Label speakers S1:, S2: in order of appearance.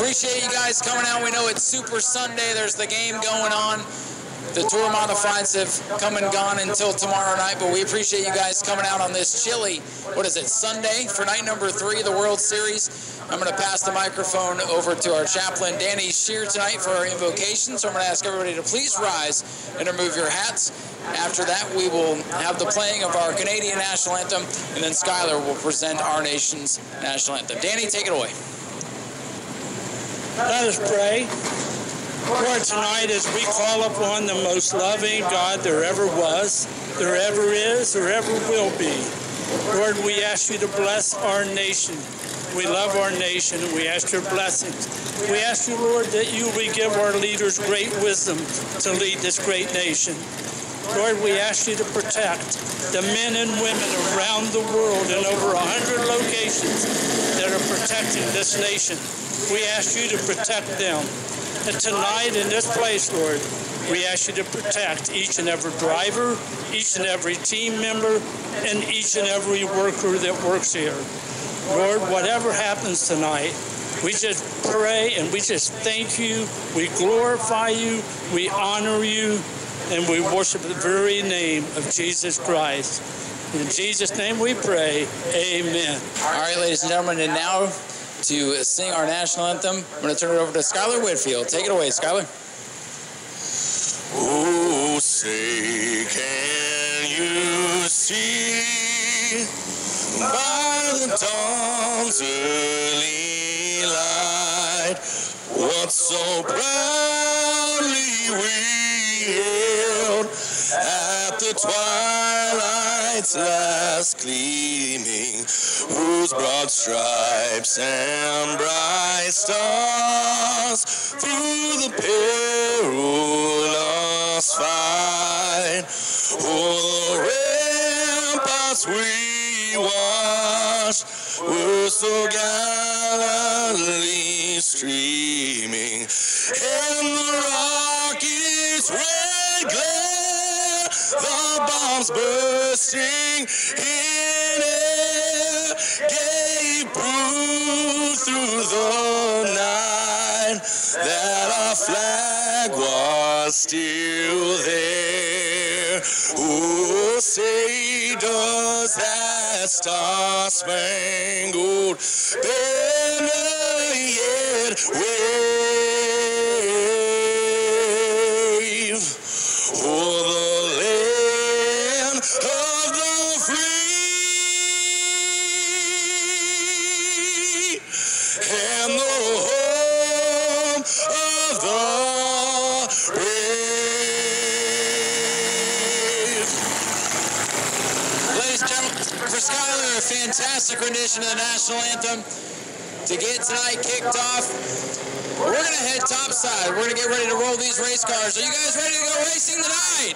S1: Appreciate you guys coming out. We know it's Super Sunday. There's the game going on. The Tour Modifieds have come and gone until tomorrow night, but we appreciate you guys coming out on this chilly, what is it, Sunday for night number three of the World Series. I'm going to pass the microphone over to our chaplain, Danny Shear, tonight for our invocation. So I'm going to ask everybody to please rise and remove your hats. After that, we will have the playing of our Canadian national anthem, and then Skylar will present our nation's national anthem. Danny, take it away.
S2: Let us pray. Lord, tonight as we call upon the most loving God there ever was, there ever is, there ever will be. Lord, we ask you to bless our nation. We love our nation and we ask your blessings. We ask you, Lord, that you will give our leaders great wisdom to lead this great nation. Lord, we ask you to protect the men and women around the world in over 100 locations that are protecting this nation. We ask you to protect them. And tonight in this place, Lord, we ask you to protect each and every driver, each and every team member, and each and every worker that works here. Lord, whatever happens tonight, we just pray and we just thank you. We glorify you. We honor you. And we worship the very name of Jesus Christ. In Jesus' name we pray. Amen.
S1: All right, ladies and gentlemen, and now to sing our national anthem. I'm going to turn it over to Skylar Whitfield. Take it away, Skylar.
S3: Oh, say, can you see by the dawn's early light what so proudly we hailed at the last gleaming, whose broad stripes and bright stars through the perilous fight, o'er the ramparts we watched, were so gallantly streaming, and the rocket's red glare, the bombs bursting in air, proof through the night that our flag was still there. Oh, say does that star-spangled banner
S1: Skylar, a fantastic rendition of the national anthem. To get tonight kicked off, we're going to head topside. We're going to get ready to roll these race cars. Are you guys ready to go racing tonight?